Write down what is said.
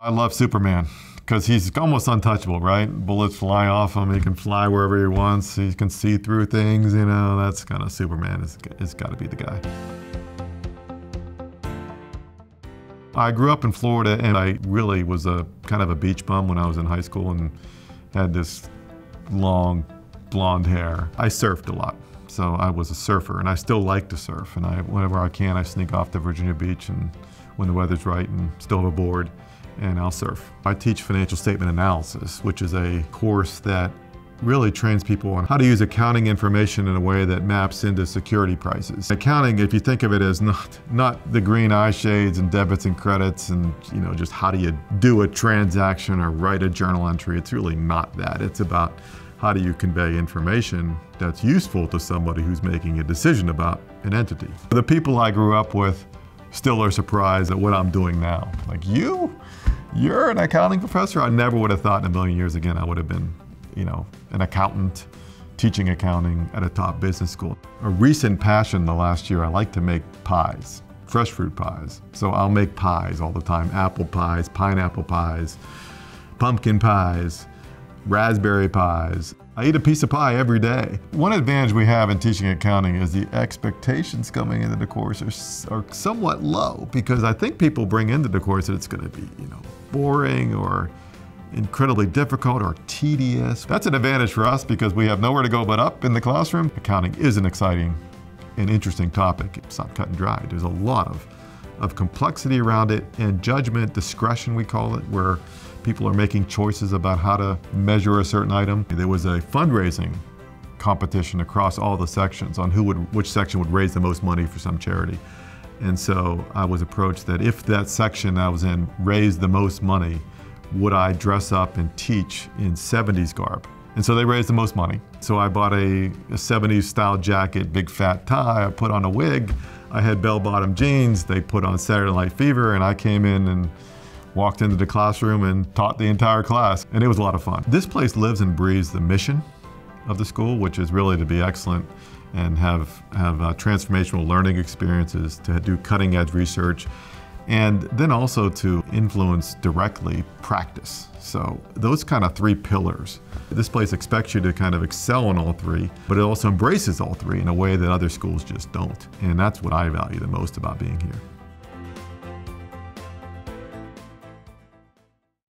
I love Superman because he's almost untouchable, right? Bullets fly off him. He can fly wherever he wants. He can see through things. You know, that's kind of Superman. It's, got to be the guy. I grew up in Florida, and I really was a kind of a beach bum when I was in high school, and had this long blonde hair. I surfed a lot. So I was a surfer, and I still like to surf. And I, whenever I can, I sneak off to Virginia Beach, and when the weather's right, and still have a board, and I'll surf. I teach financial statement analysis, which is a course that really trains people on how to use accounting information in a way that maps into security prices. Accounting, if you think of it as not, not the green eye shades and debits and credits and you know just how do you do a transaction or write a journal entry, it's really not that. It's about how do you convey information that's useful to somebody who's making a decision about an entity. The people I grew up with still are surprised at what I'm doing now. Like you? You're an accounting professor? I never would have thought in a million years again I would have been, you know, an accountant teaching accounting at a top business school. A recent passion the last year, I like to make pies, fresh fruit pies. So I'll make pies all the time, apple pies, pineapple pies, pumpkin pies, raspberry pies. I eat a piece of pie every day. One advantage we have in teaching accounting is the expectations coming into the course are, are somewhat low because I think people bring into the course that it's going to be, you know, boring or incredibly difficult or tedious. That's an advantage for us because we have nowhere to go but up in the classroom. Accounting is an exciting and interesting topic. It's not cut and dry. There's a lot of, of complexity around it and judgment, discretion we call it, where people are making choices about how to measure a certain item. There was a fundraising competition across all the sections on who would, which section would raise the most money for some charity. And so I was approached that if that section I was in raised the most money, would I dress up and teach in 70s garb? And so they raised the most money. So I bought a, a 70s style jacket, big fat tie, I put on a wig, I had bell bottom jeans, they put on Saturday Night Fever, and I came in and walked into the classroom and taught the entire class, and it was a lot of fun. This place lives and breathes the mission of the school, which is really to be excellent and have, have uh, transformational learning experiences, to do cutting edge research, and then also to influence directly practice. So those kind of three pillars. This place expects you to kind of excel in all three, but it also embraces all three in a way that other schools just don't. And that's what I value the most about being here.